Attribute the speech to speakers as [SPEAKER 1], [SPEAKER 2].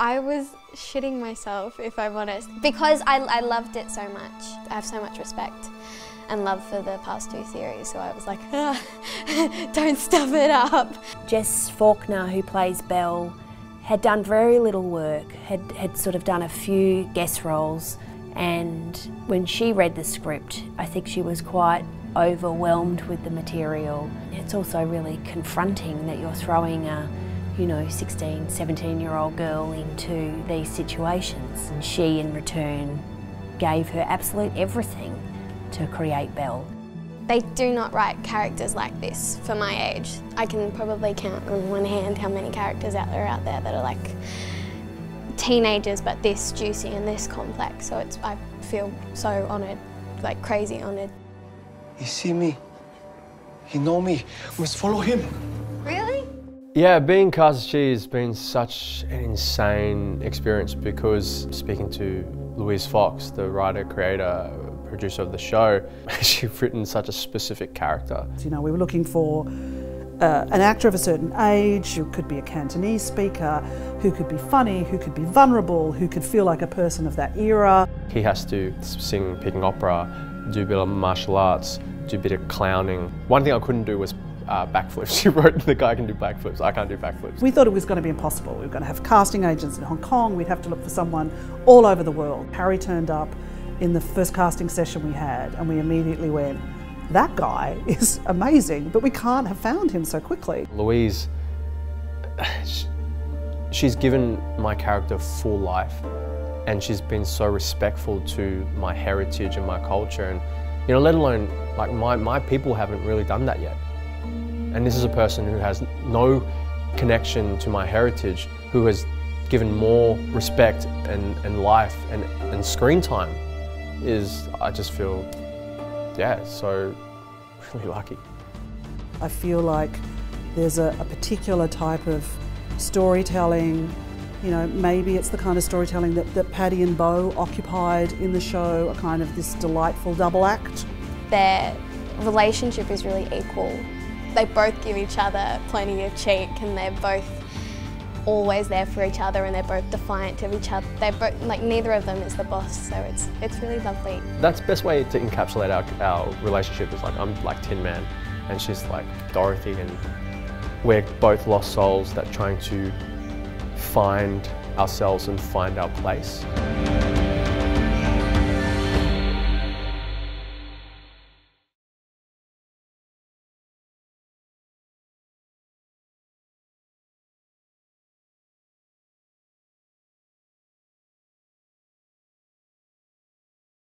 [SPEAKER 1] I was shitting myself, if I'm honest, because I, I loved it so much. I have so much respect and love for the past two series, so I was like, don't stuff it up.
[SPEAKER 2] Jess Faulkner, who plays Belle, had done very little work, had, had sort of done a few guest roles, and when she read the script, I think she was quite overwhelmed with the material. It's also really confronting that you're throwing a you know, 16, 17 year old girl into these situations. And she, in return, gave her absolute everything to create Belle.
[SPEAKER 1] They do not write characters like this for my age. I can probably count on one hand how many characters out there out there that are like teenagers but this juicy and this complex. So it's I feel so honoured, like crazy honoured.
[SPEAKER 3] He see me. He know me. We must follow him.
[SPEAKER 4] Yeah, being Chi has been such an insane experience because speaking to Louise Fox, the writer, creator, producer of the show, she's written such a specific character.
[SPEAKER 5] You know, we were looking for uh, an actor of a certain age who could be a Cantonese speaker, who could be funny, who could be vulnerable, who could feel like a person of that era.
[SPEAKER 4] He has to sing Peking opera, do a bit of martial arts, do a bit of clowning. One thing I couldn't do was uh, backflips. She wrote the guy can do backflips. I can't do backflips.
[SPEAKER 5] We thought it was going to be impossible. We were going to have casting agents in Hong Kong. We'd have to look for someone all over the world. Harry turned up in the first casting session we had, and we immediately went, that guy is amazing, but we can't have found him so quickly.
[SPEAKER 4] Louise, she's given my character full life and she's been so respectful to my heritage and my culture and you know let alone like my, my people haven't really done that yet and this is a person who has no connection to my heritage, who has given more respect and, and life and, and screen time is, I just feel, yeah, so really lucky.
[SPEAKER 5] I feel like there's a, a particular type of storytelling you know, maybe it's the kind of storytelling that, that Paddy and Beau occupied in the show, a kind of this delightful double act.
[SPEAKER 1] Their relationship is really equal they both give each other plenty of cheek and they're both always there for each other and they're both defiant of each other. They're both, like neither of them is the boss, so it's it's really lovely.
[SPEAKER 4] That's the best way to encapsulate our, our relationship is like I'm like Tin Man and she's like Dorothy and we're both lost souls that trying to find ourselves and find our place.